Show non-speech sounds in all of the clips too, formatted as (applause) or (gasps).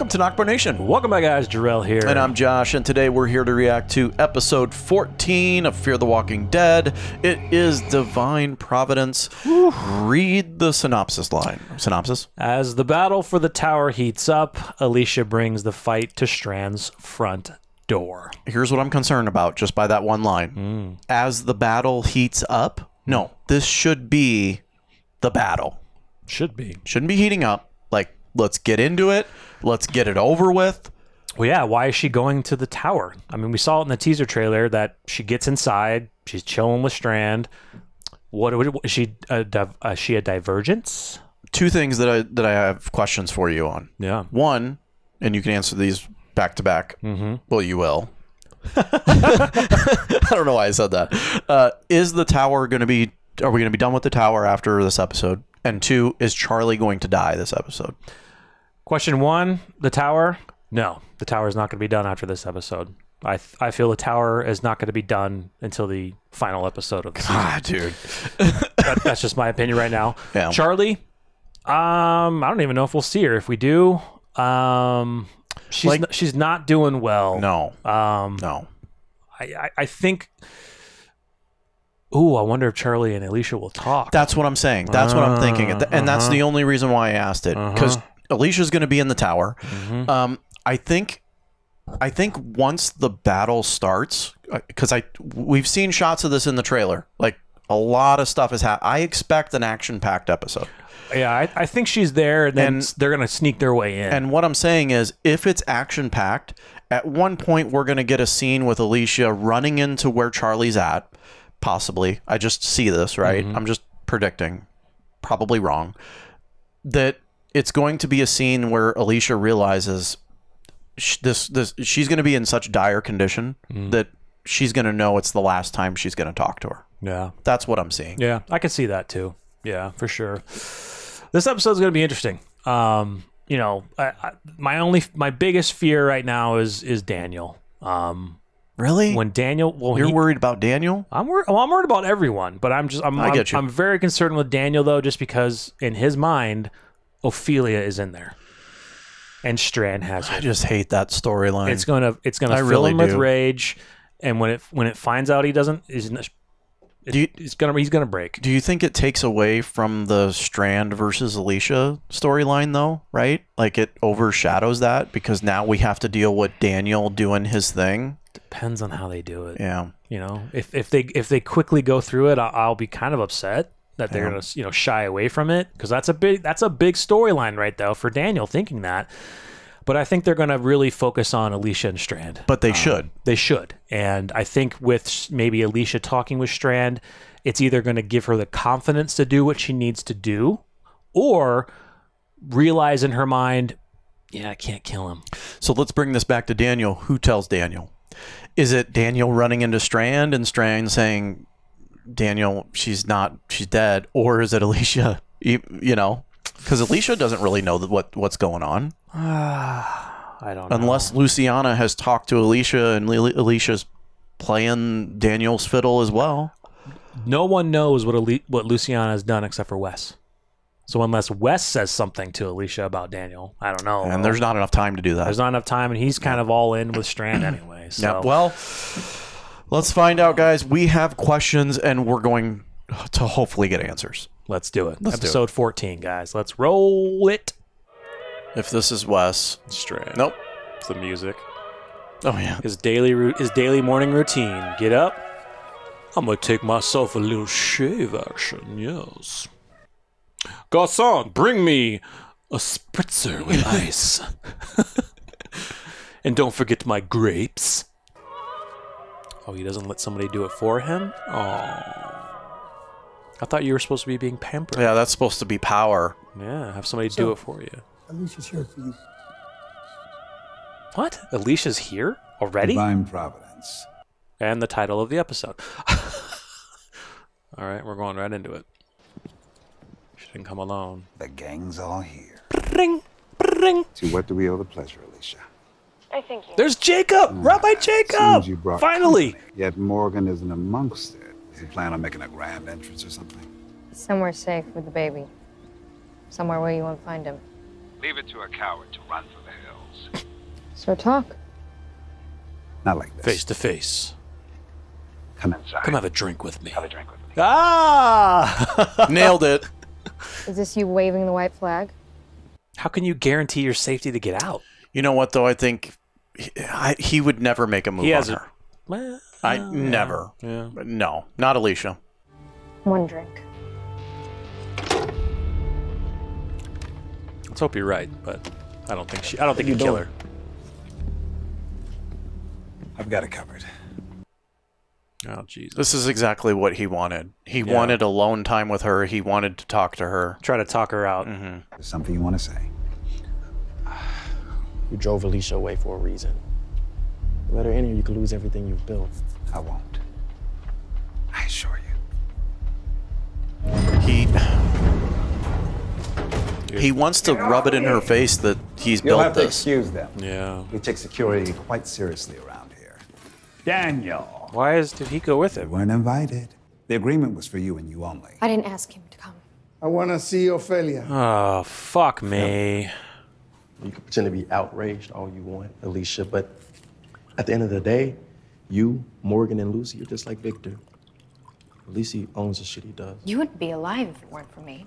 Welcome to NocBro Nation. Welcome back, guys. Jarrell here. And I'm Josh, and today we're here to react to episode 14 of Fear the Walking Dead. It is Divine Providence. Read the synopsis line. Synopsis? As the battle for the tower heats up, Alicia brings the fight to Strand's front door. Here's what I'm concerned about just by that one line. Hmm. As the battle heats up, no, hmm. this should be the battle. Should be. Shouldn't be heating up. Like, let's get into it. Let's get it over with. Well, yeah. Why is she going to the tower? I mean, we saw it in the teaser trailer that she gets inside. She's chilling with Strand. What, what is she? A, div- uh, she a divergence? Two things that I that I have questions for you on. Yeah. One, and you can answer these back to back. Mm-hmm. Well, you will. (laughs) I don't know why I said that. Uh, is the tower going to be? Are we going to be done with the tower after this episode? And two, is Charlie going to die this episode? Question one: The tower? No, the tower is not going to be done after this episode. I th- I feel the tower is not going to be done until the final episode of the season. Ah, dude. (laughs) that, that's just my opinion right now. Yeah. Charlie, um, I don't even know if we'll see her. If we do, um, she's Like- n- she's not doing well. No, Um, no. I, I I think. Ooh, I wonder if Charlie and Alicia will talk. That's what I'm saying. That's what I'm thinking, and, th- and that's Uh-huh. the only reason why I asked it because Alicia's going to be in the tower. Mhm. Um, I think, I think once the battle starts, because I we've seen shots of this in the trailer. Like a lot of stuff is happening. I expect an action-packed episode. yeah, I, I think she's there, and then And- they're gonna sneak their way in. And what I'm saying is, if it's action-packed, at one point we're going to get a scene with Alicia running into where Charlie's at. Possibly, I just see this right. I'm just predicting, probably wrong. That it's going to be a scene where Alicia realizes sh- this this she's going to be in such dire condition that she's going to know it's the last time she's going to talk to her. yeah, That's what I'm seeing. Yeah, I can see that too. Yeah, for sure. This episode is going to be interesting. Um, you know, I, I, my only, my biggest fear right now is is Daniel. Um, Really? when Daniel, well, You're he- worried about Daniel? I'm worried. Well, I'm worried about everyone, but I'm just, I'm, I get you. I'm very concerned with Daniel though, just because in his mind, Ophelia is in there, and Strand has her. I just hate that storyline. It's gonna, it's gonna I fill really him with do. rage, and when it when it finds out he doesn't, is Do you- it's gonna he's gonna break. Do you think it takes away from the Strand versus Alicia storyline, though? Right? Like it overshadows that because now we have to deal with Daniel doing his thing. Depends on how they do it. Yeah. You know, if if they if they quickly go through it, I'll, I'll be kind of upset that they're Yeah. gonna you know shy away from it because that's a big that's a big storyline right though for Daniel thinking that. But I think they're gonna really focus on Alicia and Strand. But they um, should. They should, and I think with maybe Alicia talking with Strand, it's either going to give her the confidence to do what she needs to do, or realize in her mind, yeah, I can't kill him. So let's bring this back to Daniel. Who tells Daniel? Is it Daniel running into Strand and Strand saying, Daniel, she's not, she's dead? Or is it Alicia? You, you know? Because Alicia doesn't really know that what, what's going on. (sighs) I don't know. Unless Luciana has talked to Alicia and Alicia's playing Daniel's fiddle as well. no one knows what Ali- what Luciana has done except for Wes. So unless Wes says something to Alicia about Daniel, I don't know. And there's not enough time to do that. there's not enough time, and he's kind of all in with Strand anyway. So Yeah. Well, let's find out, guys. We have questions, and we're going to hopefully get answers. let's do it. Let's do it. Episode 14, guys. Let's roll it. If this is Wes, Strand. nope. It's the music. Oh yeah. His daily ru- his daily morning routine. Get up. I'm gonna take myself a little shave action. Yes. Garçon, bring me a spritzer with (laughs) ice. (laughs) and don't forget my grapes. Oh, he doesn't let somebody do it for him? Oh. I thought you were supposed to be being pampered. Yeah, that's supposed to be power. Yeah, have somebody do it for you. Alicia's here for you. What? Alicia's here already? Divine Providence. and the title of the episode. (laughs) all right, we're going right into it. She didn't come alone. The gang's all here. Ring, ring. To what do we owe the pleasure, Alicia? I think you. There's Jacob, Rabbi Jacob. You brought Finally. company. Yet Morgan isn't amongst it. Does he plan on making a grand entrance or something? Somewhere safe with the baby. Somewhere where you won't find him. Leave it to a coward to run for the hills. (laughs) clothes. So talk. Not like this. Face to face. Come inside. Come have a drink with me. Have a drink with me. Ah! (laughs) Nailed it. (laughs) Is this you waving the white flag? How can you guarantee your safety to get out? You know what though? I think he, I, he would never make a move He on has a- her. Well, I never. yeah. No, not Alicia. One drink. Let's hope you're right, but I don't think she. I don't think you kill her. I've got it covered. Oh Jesus! This is exactly what he wanted. He Yeah. wanted alone time with her. He wanted to talk to her. Try to talk her out. Mm-hmm. There's something you want to say. You drove Alicia away for a reason. Let her in here, you could lose everything you've built. I won't. I assure you. He he wants to rub it in her face that he's You'll built have to excuse them. Yeah. We take security quite seriously around here. Daniel. Why is did he go with You him? weren't invited. The agreement was for you and you only. I didn't ask him to come. I want to see Ophelia. Oh fuck me! You can pretend to be outraged all you want, Alicia, but at the end of the day, you, Morgan, and Lucy, you're just like Victor. At least he owns the shit he does. You wouldn't be alive if it weren't for me.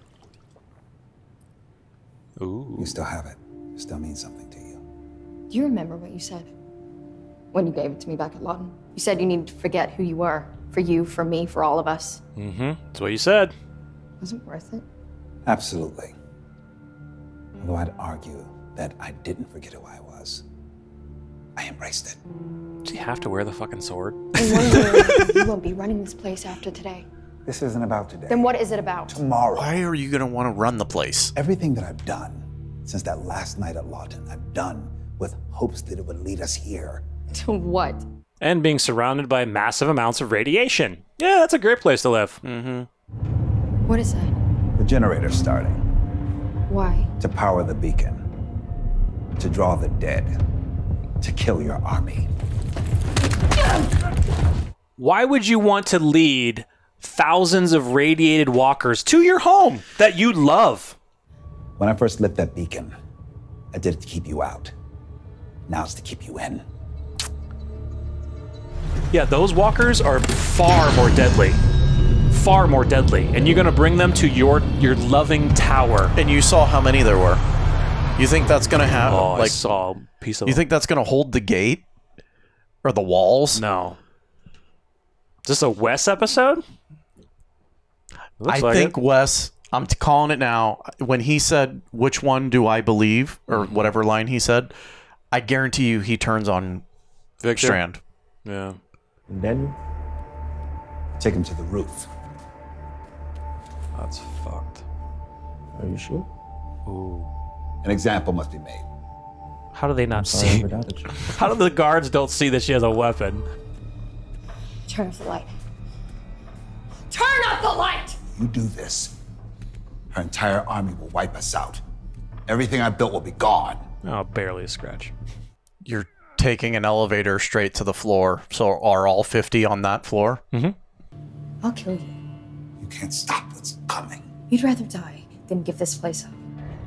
Ooh. You still have it. It still means something to you. Do you remember what you said when you gave it to me back at Lawton? You said you needed to forget who you were. For you, for me, for all of us. Mm-hmm. That's what you said. Was it worth it? Absolutely. Although I'd argue that I didn't forget who I was. I embraced it. Does you have to wear the fucking sword? And one you won't be running this place after today. This isn't about today. Then what is it about? Tomorrow. Why are you going to want to run the place? Everything that I've done since that last night at Lawton, I've done with hopes that it would lead us here. (laughs) To what? And being surrounded by massive amounts of radiation. Yeah, that's a great place to live. Mm-hmm. What is that? The generator's starting Why? to power the beacon, to draw the dead, to kill your army. Why would you want to lead thousands of radiated walkers to your home that you love? When I first lit that beacon, I did it to keep you out. Now it's to keep you in. Yeah, those walkers are far more deadly. Far more deadly. And you're gonna bring them to your your loving tower. And you saw how many there were. You think that's going to have Oh, I like saw a piece of you think that's going to hold the gate or the walls? No. Is this a Wes episode? Looks I like think it. Wes, I'm calling it now. When he said, "Which one do I believe?" or Mm-hmm. whatever line he said, I guarantee you he turns on Victor. Strand. Yeah. And Daniel, Take him to the roof. That's fucked. are you sure? Ooh. An example must be made. How do they not Sorry see? ever. (laughs) How do the guards don't see that she has a weapon? Turn off the light. Turn off the light! You do this, her entire army will wipe us out. Everything I built will be gone. Oh, barely a scratch. You're taking an elevator straight to the floor. So are all 50 on that floor? Mm-hmm. I'll kill you. You can't stop what's coming. You'd rather die than give this place up.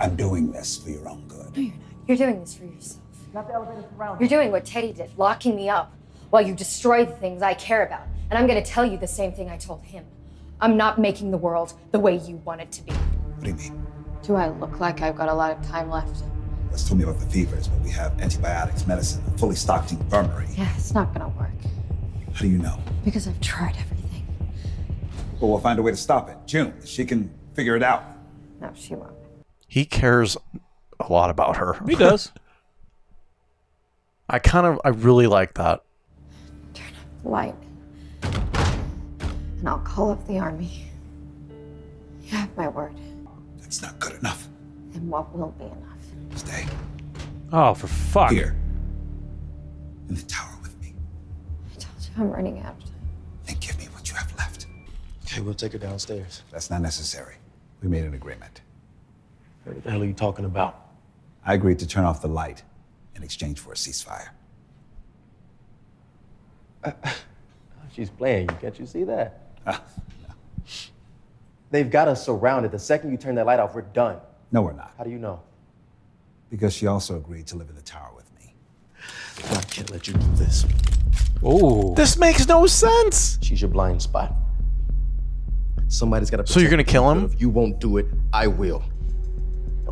I'm doing this for your own good. No, you're not. You're doing this for yourself. Not the elevator around. You're doing what Teddy did, locking me up while you destroy the things I care about. And I'm gonna tell you the same thing I told him. I'm not making the world the way you want it to be. What do you mean? Do I look like I've got a lot of time left? Let's told me about the fevers, but we have antibiotics, medicine, a fully stocked infirmary. Yeah, it's not gonna work. How do you know? Because I've tried everything. Well, we'll find a way to stop it. June, she can figure it out. No, she won't. He cares a lot about her. He does. (laughs) I kind of, I really like that. Turn off the light. And I'll call up the army. You have my word. That's not good enough. Then what will be enough? Stay Oh, for fuck. here in the tower with me. I told you I'm running out of time. Then give me what you have left. Okay, we'll take her downstairs. That's not necessary. We made an agreement. What the hell are you talking about? I agreed to turn off the light in exchange for a ceasefire. Uh, (laughs) she's playing you. Can't you see that? Ah, (laughs) They've got us surrounded. The second you turn that light off, we're done. No, we're not. How do you know? Because she also agreed to live in the tower with me. I can't let you do this. Ooh. This makes no sense. She's your blind spot. Somebody's got to. So you're gonna kill him? If you won't do it, I will.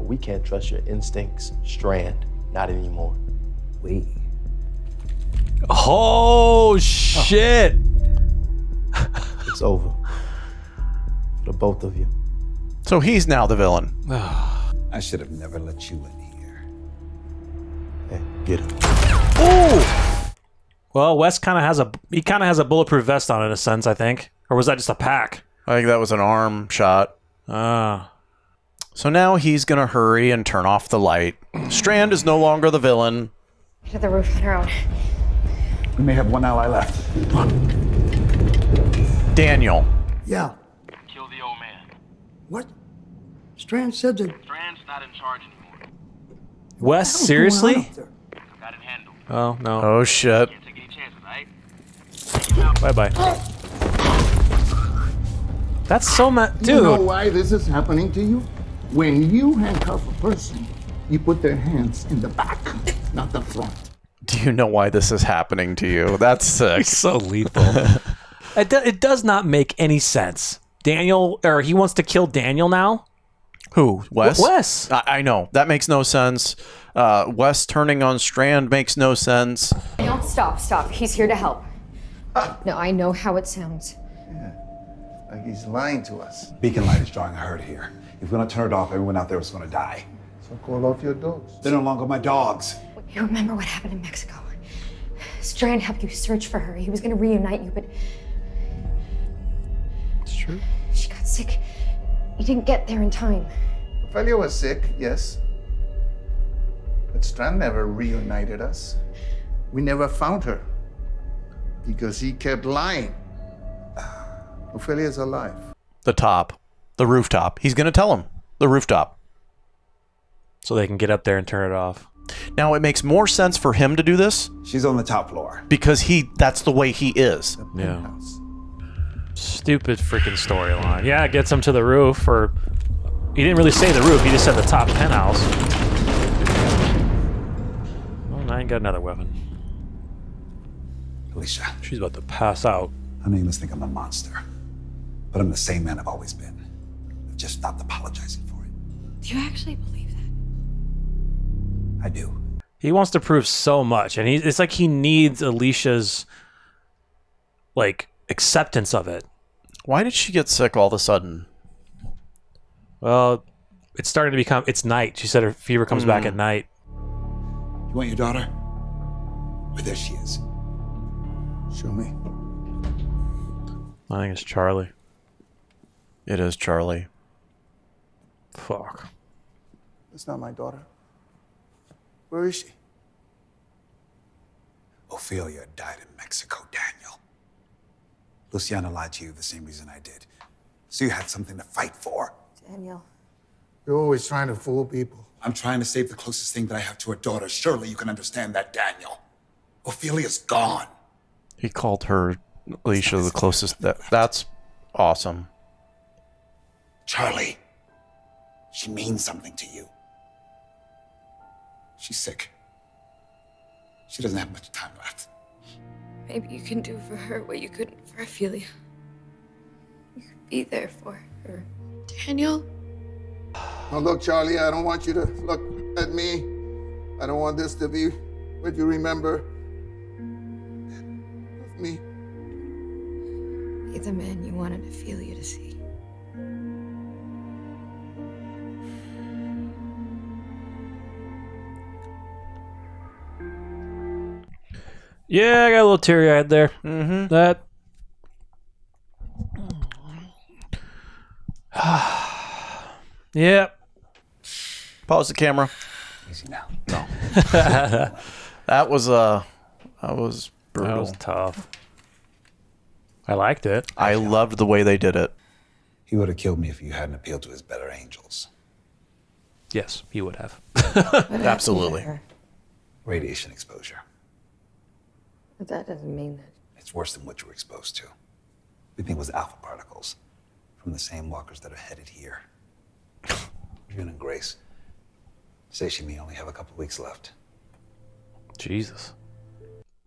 No, we can't trust your instincts, Strand. Not anymore. We. Oh shit. (laughs) It's over. For the both of you. So he's now the villain. (sighs) I should have never let you in here. Hey, get him. Ooh! Well, Wes kind of has a he kind of has a bulletproof vest on in a sense, I think. Or was that just a pack? I think that was an arm shot. Ah. So now he's gonna hurry and turn off the light. Strand is no longer the villain. To the roof on her own. We may have one ally left. Daniel. Yeah. Kill the old man. What? Strand said that. Strand's not in charge anymore. Wes, What's going on seriously? Got it handled. Oh no. Oh shit. Can't take any chances, right? Bye bye. (gasps) That's so much, You know why this is happening to you? When you handcuff a person, you put their hands in the back, not the front. Do you know why this is happening to you? That's (laughs) sick. so lethal. (laughs) it, do, it does not make any sense. Daniel, or he wants to kill Daniel now. Who? Wes? Wes. I, I know. That makes no sense. Uh, Wes turning on Strand makes no sense. No, stop, stop. He's here to help. No, I know how it sounds. Like he's lying to us. Beacon light is drawing a herd here. If we don't turn it off, everyone out there is going to die. So call off your dogs. They're no longer my dogs. You remember what happened in Mexico? Strand helped you search for her. He was going to reunite you, but It's true. she got sick. You didn't get there in time. Ophelia was sick, yes. But Strand never reunited us. We never found her. Because he kept lying. Ah, Ophelia's alive. The top. The rooftop. He's gonna tell him. The rooftop. So they can get up there and turn it off. Now it makes more sense for him to do this She's on the top floor. because he that's the way he is. Yeah. Stupid freaking storyline. Yeah, it gets him to the roof, or he didn't really say the roof. He just said the top penthouse. Well, now you got another weapon. Alicia, She's about to pass out. I know you must think I'm a monster. But I'm the same man I've always been. I've just stopped apologizing for it. Do you actually believe that? I do. He wants to prove so much, and he, it's like he needs Alicia's like acceptance of it. Why did she get sick all of a sudden? Well, it's starting to become. It's night. She said her fever comes back hmm. at night. You want your daughter? Well, there she is. Show me. I think it's Charlie. It is Charlie. Fuck. That's not my daughter. Where is she? Ophelia died in Mexico, Daniel. Luciana lied to you the same reason I did. So you had something to fight for. Daniel. You're always trying to fool people. I'm trying to save the closest thing that I have to a daughter. Surely you can understand that, Daniel. Ophelia's gone. He called her Alicia the closest that that's awesome. Charlie, she means something to you. She's sick. She doesn't have much time left. Maybe you can do for her what you couldn't for Ophelia. You could be there for her. Daniel? Now, look, Charlie, I don't want you to look at me. I don't want this to be what you remember of me. Be the man you wanted Ophelia to see. Yeah, I got a little teary eyed there. Mm-hmm. That. (sighs) yep. Pause the camera. Easy now. No. (laughs) that was uh that was brutal. That was tough. I liked it. I loved the way they did it. He would have killed me if you hadn't appealed to his better angels. Yes, he would have. (laughs) Absolutely. Radiation exposure. But that doesn't mean that. It's worse than what you were exposed to. We think it was alpha particles from the same walkers that are headed here. (laughs) June and Grace Say she may only have a couple weeks left. Jesus.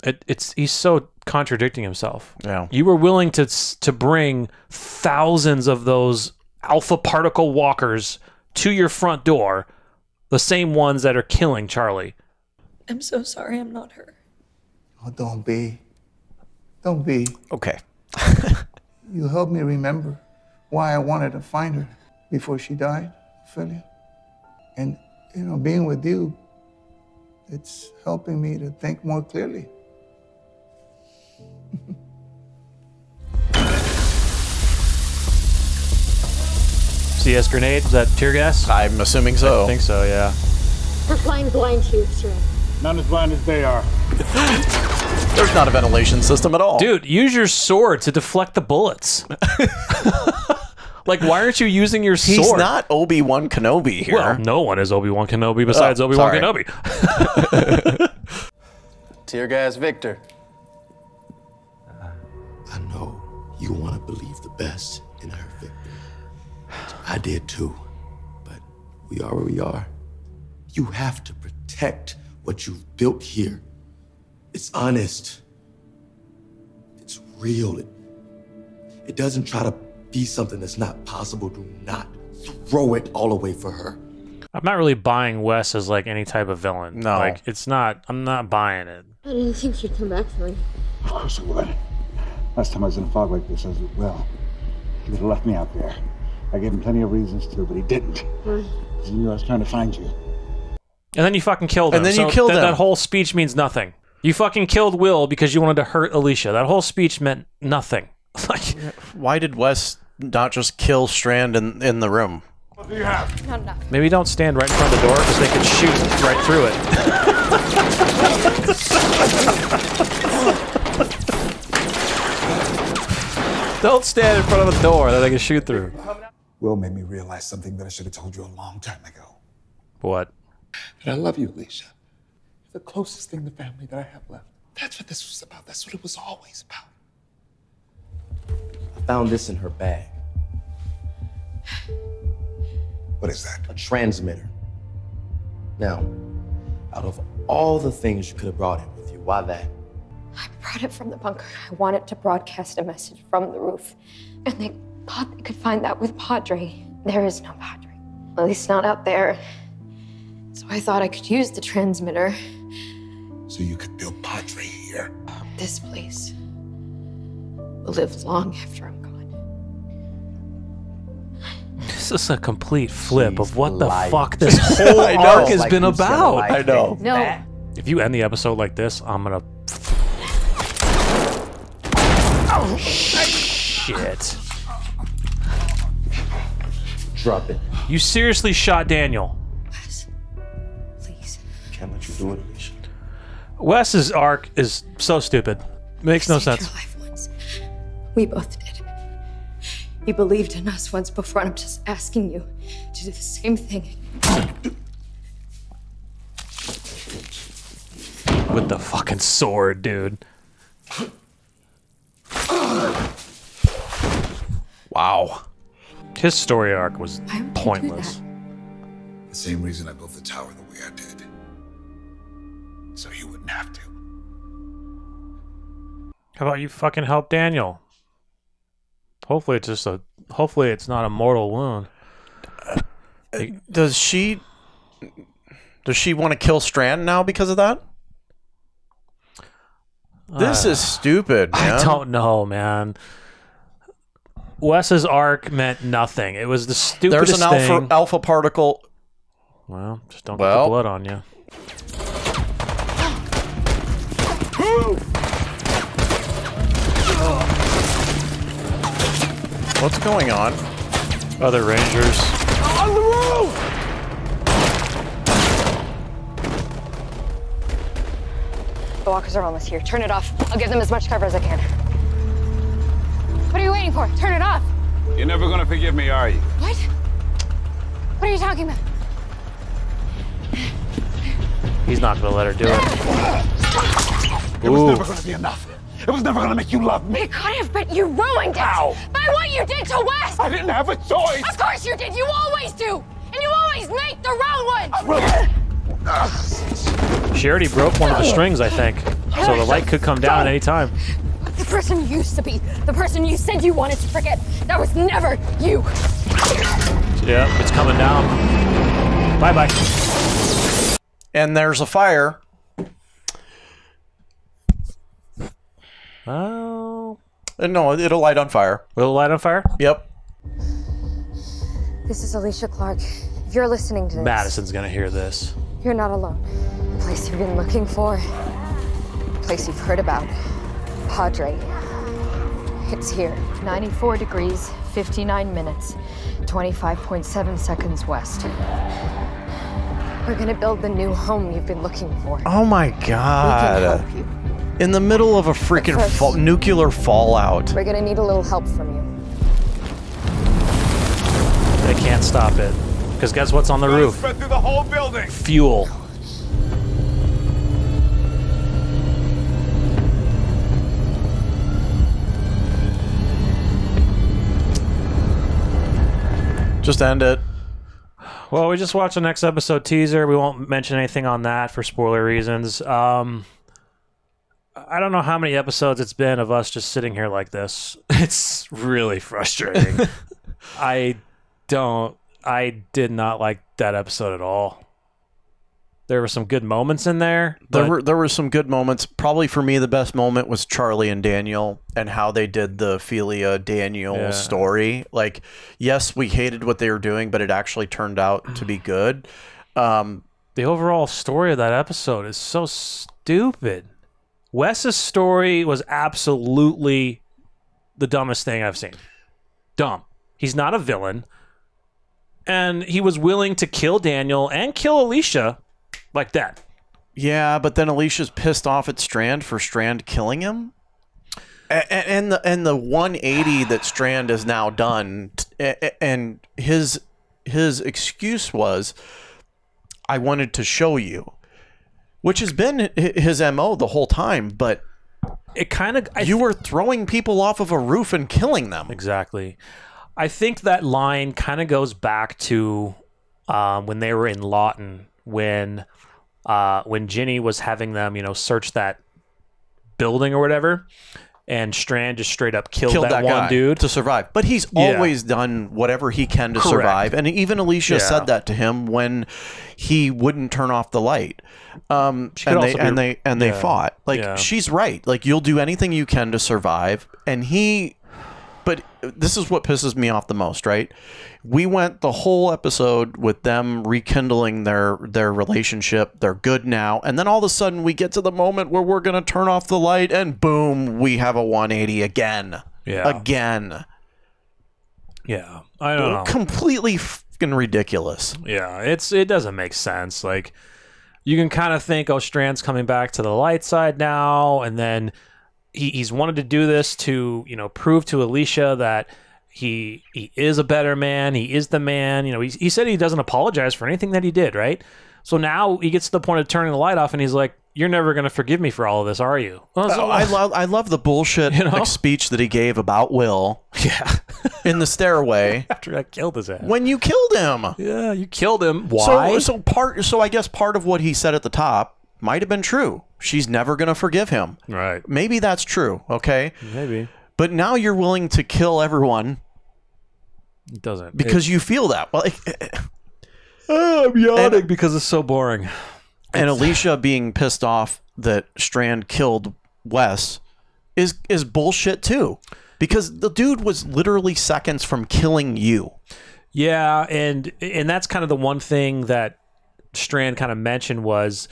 It, it's he's so contradicting himself. Yeah. You were willing to to bring thousands of those alpha particle walkers to your front door, the same ones that are killing Charlie. I'm so sorry I'm not her. Oh, don't be. Don't be. Okay. (laughs) You helped me remember why I wanted to find her before she died, Ophelia. And, you know, being with you, it's helping me to think more clearly. (laughs) CS grenade? Is that tear gas? I'm assuming so. I think so, yeah. We're flying blind here, sir. Not as blind as they are. There's not a ventilation system at all. Dude, use your sword to deflect the bullets. (laughs) like, why aren't you using your sword? He's not Obi Wan Kenobi here. Well, no one is Obi Wan Kenobi besides Oh, Obi Wan sorry. Kenobi. (laughs) Tear gas Victor. I know you want to believe the best in her, Victor. I did too. But we are where we are. You have to protect what you've built here. It's honest. It's real. It, it doesn't try to be something that's not possible. Do not throw it all away for her. I'm not really buying Wes as like any type of villain. No. Like, it's not, I'm not buying it. I didn't think you'd come back for me. Of course I would. Last time I was in a fog like this, I was at well. He would have left me out there. I gave him plenty of reasons to, but he didn't. He knew I was trying to find you. And then you fucking killed him. And then you So killed that, him. That whole speech means nothing. You fucking killed Will because you wanted to hurt Alicia. That whole speech meant nothing. (laughs) Like, Why did Wes not just kill Strand in, in the room? What do you have? Not enough. maybe don't stand right in front of the door because they could shoot right through it. (laughs) don't stand in front of the door that they can shoot through. Will made me realize something that I should have told you a long time ago. What? And I love you, Alicia. You're the closest thing to family that I have left. That's what this was about. That's what it was always about. I found this in her bag. What is that? A transmitter. Now, out of all the things you could have brought in with you, why that? I brought it from the bunker. I wanted to broadcast a message from the roof. And they thought they could find that with Padre. There is no Padre. At least not out there. So I thought I could use the transmitter. So you could build Padre here. This place will live long after I'm gone. This is a complete flip of what the lying. fuck (laughs) this whole I know. arc has Like been about. I know. No. If you end the episode like this, I'm gonna. Oh shit! Drop it. You seriously shot Daniel. Wes, please. Can't let you do it, Alicia. Wes's arc is so stupid. Makes no sense. Your life once. We both did. You believed in us once before, and I'm just asking you to do the same thing. With the fucking sword, dude. Wow. His story arc was Why would you do pointless. The same reason I built the tower the way I did. So you wouldn't have to. How about you fucking help Daniel? Hopefully it's just a. Hopefully it's not a mortal wound. Uh, does she does she want to kill Strand now because of that? This is uh, stupid, man. I don't know, man. Wes's arc meant nothing. It was the There's stupidest an alpha thing. alpha particle. Well, just don't get the blood on you. What's going on? Other rangers. On the roof! The walkers are almost here. Turn it off. I'll give them as much cover as I can. What are you waiting for? Turn it off. You're never gonna forgive me, are you? What? What are you talking about? He's not gonna let her do it. Ah! It was never gonna be enough. It was never gonna make you love me. It could have, but you ruined it How? by what you did to Wes. I didn't have a choice. Of course you did. You always do, and you always always make the wrong one! She already broke one of the strings, I think. So the light could come down at any time. The person you used to be, the person you said you wanted to forget, that was never you. Yeah, it's coming down. Bye bye. And there's a fire. Oh. Uh, No, it'll light on fire. Will it light on fire? Yep. This is Alicia Clark. If you're listening to this, Madison's gonna hear this. you're not alone. The place you've been looking for, the place you've heard about, Padre. It's here. 94 degrees, 59 minutes, 25.7 seconds west. We're gonna build the new home you've been looking for. Oh my god. We can god. help you. In the middle of a freaking fa- nuclear fallout. We're gonna need a little help from you. They can't stop it. Because guess what's on the roof? Spread through the whole building. Fuel. Just end it. Well, we just watched the next episode teaser. We won't mention anything on that for spoiler reasons. Um, I don't know how many episodes it's been of us just sitting here like this. (laughs) It's really frustrating. (laughs) I don't. I did not like that episode at all. There were some good moments in there. There were there were some good moments. Probably for me, the best moment was Charlie and Daniel and how they did the Ophelia Daniel Yeah. story. Like, yes, we hated what they were doing, but it actually turned out to be good. Um, the overall story of that episode is so stupid. Wes's story was absolutely the dumbest thing I've seen. Dumb. He's not a villain. And he was willing to kill Daniel and kill Alicia like that. yeah, but then Alicia's pissed off at Strand for Strand killing him. A- a- And the and the 180 that Strand has now done, t- a- a- and his his excuse was, "I wanted to show you," which has been his mo the whole time. But it kind of you were throwing people off of a roof and killing them. Exactly. I think that line kind of goes back to um, when they were in Lawton, when uh, when Ginny was having them, you know, search that building or whatever, and Strand just straight up killed, Killed that, that, one guy dude to survive, but he's Yeah. always done whatever he can to Correct. survive, and even Alicia Yeah. said that to him when he wouldn't turn off the light. Um, and they be- and they and they yeah. fought. Like she's right. Like you'll do anything you can to survive, and he. But this is what pisses me off the most, right? We went the whole episode with them rekindling their their relationship. They're good now, and then all of a sudden we get to the moment where we're gonna turn off the light, and boom, we have a 180 again. Yeah. Again. Yeah, I don't know. Completely fucking ridiculous. Yeah, it's it doesn't make sense. Like you can kind of think, oh, Strand's coming back to the light side now, and then he, he's wanted to do this to you know prove to Alicia that he he is a better man. He is the man. You know, he he said he doesn't apologize for anything that he did, right? So now he gets to the point of turning the light off, and he's like, "You're never going to forgive me for all of this, are you?" Well, so- Oh, uh, I love I love the bullshit (laughs) you like, speech that he gave about Will. (laughs) Yeah. in the stairway (laughs) after I killed his ass. when you killed him. Yeah, you killed him. Why? So, so part so I guess part of what he said at the top might have been true. She's never going to forgive him. Right. Maybe that's true, okay? Maybe. But now you're willing to kill everyone It doesn't because It- you feel that. Well, Oh, (sighs) I'm yawning because it's so boring. and Alicia being pissed off that Strand killed Wes is is bullshit too. Because the dude was literally seconds from killing you. Yeah, and and that's kind of the one thing that Strand kind of mentioned was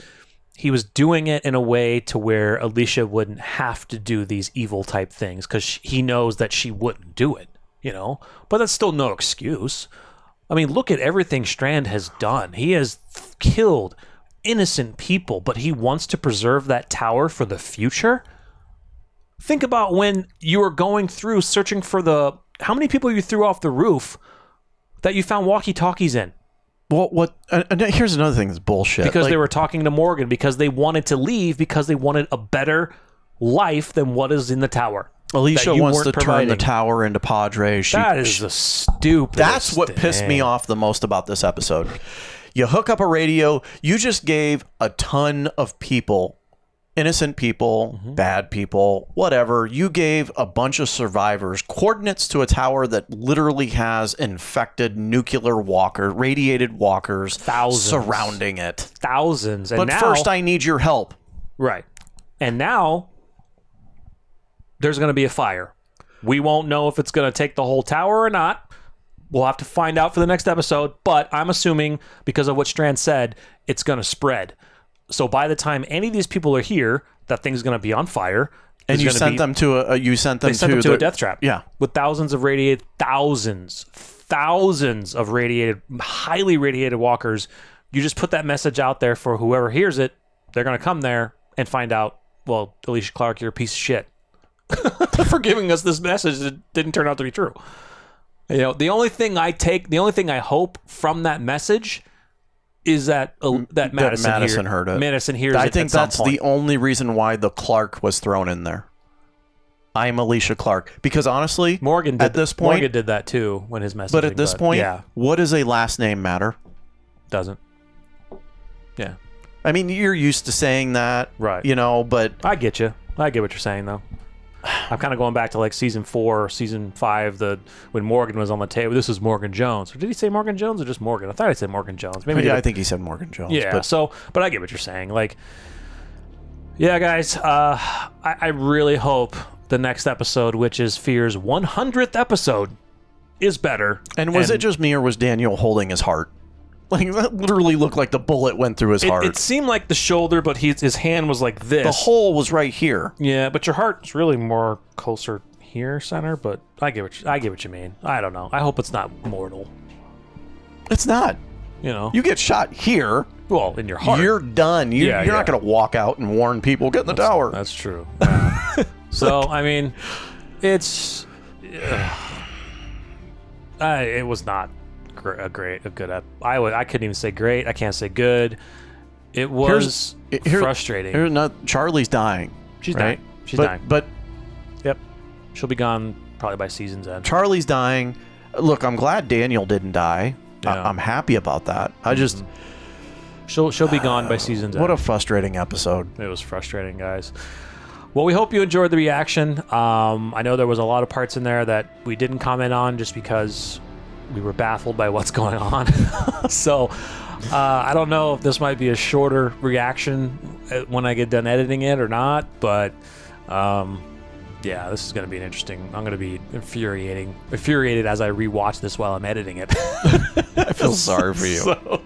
he was doing it in a way to where Alicia wouldn't have to do these evil type things because he knows that she wouldn't do it, you know. But that's still no excuse. I mean, look at everything Strand has done. He has killed innocent people, but he wants to preserve that tower for the future. Think about when you were going through searching for the how many people you threw off the roof that you found walkie talkies in. Well, what? And here's another thing that's bullshit. Because Like, they were talking to Morgan because they wanted to leave because they wanted a better life than what is in the tower. Alicia wants to turn the tower into Padre. She, that is the stupid. That's what pissed me off the most about this episode. You hook up a radio, you just gave a ton of people, innocent people, Mm-hmm. bad people, whatever. You gave a bunch of survivors coordinates to a tower that literally has infected nuclear walker, radiated walkers Thousands. surrounding it. thousands. And But now, first, I need your help. right, and now there's going to be a fire. We won't know if it's going to take the whole tower or not. We'll have to find out for the next episode. But I'm assuming because of what Strand said, it's going to spread. So by the time any of these people are here, that thing's going to be on fire. And you sent be- them to a, you sent them sent to, them to the, a death trap. Yeah. with thousands of radiated, thousands, thousands of radiated, highly radiated walkers. You just put that message out there for whoever hears it. They're gonna come there and find out. Well, Alicia Clark, you're a piece of shit (laughs) for giving us this message that didn't turn out to be true. You know, the only thing I take, the only thing I hope from that message is that uh, that Madison, that Madison hear- heard it. Madison hears I think that's the only reason why the Clark was thrown in there. I'm Alicia Clark because honestly, Morgan did at this point, Morgan did that too when his message. but at this point, yeah, what does a last name matter? doesn't. Yeah, I mean, you're used to saying that, Right. You know, but I get you. I get what you're saying though. I'm kind of going back to like season four, season five, the when Morgan was on the table. This is Morgan Jones. Or did he say Morgan Jones or just Morgan? I thought he said Morgan Jones. Maybe yeah, I think he said Morgan Jones. Yeah. but so, but I get what you're saying. Like, yeah, guys. Uh, I, I really hope the next episode, which is Fear's 100th episode, is better. and was it just me or was Daniel holding his heart? Like that literally looked like the bullet went through his It, heart. it seemed like the shoulder, but he, his hand was like this. the hole was right here. Yeah, but your heart's really more closer here, center. But I get what you, I get what you mean. I don't know. I hope it's not mortal. It's not. You know, You get shot here, well in your heart. you're done. You, Yeah, you're not yeah. going to walk out and warn people get in the tower. That's true. (laughs) Yeah. so I mean, it's (sighs) uh, it was not a great a good I would I couldn't even say great. I can't say good. It was here- frustrating. Here, not Charlie's dying. She's right? dying. She's but, dying. But Yep, she'll be gone probably by season's end. Charlie's dying. Look, I'm glad Daniel didn't die. Yeah. Mm-hmm. I, am happy about that. I just She'll she'll be gone by (sighs) season's end. what a frustrating episode. It was frustrating, guys. Well, we hope you enjoyed the reaction. Um, I know there was a lot of parts in there that we didn't comment on just because we were baffled by what's (laughs) going on. (laughs) so uh, I don't know if this might be a shorter reaction uh, when I get done editing it or not, but um, yeah, this is going to be an interesting. I'm going to be infuriating, infuriated as I rewatch this while I'm editing it. (laughs) I feel sorry for you. So,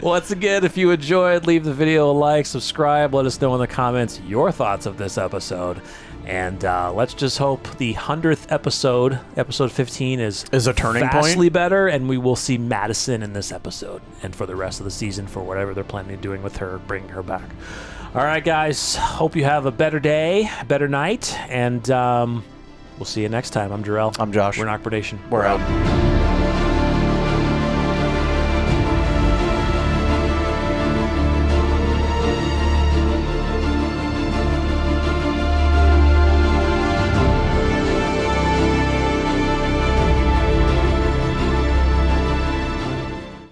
once again, if you enjoyed, leave the video a like, subscribe, let us know in the comments your thoughts of this episode. And uh, let's just hope the 100th episode, episode 15, is, Is a turning point? vastly better, and we will see Madison in this episode and for the rest of the season for whatever they're planning on doing with her, bringing her back. All right, guys, hope you have a better day, better night, and um, we'll see you next time. I'm Jarrell. I'm Josh. We're NocBro Nation. We're out.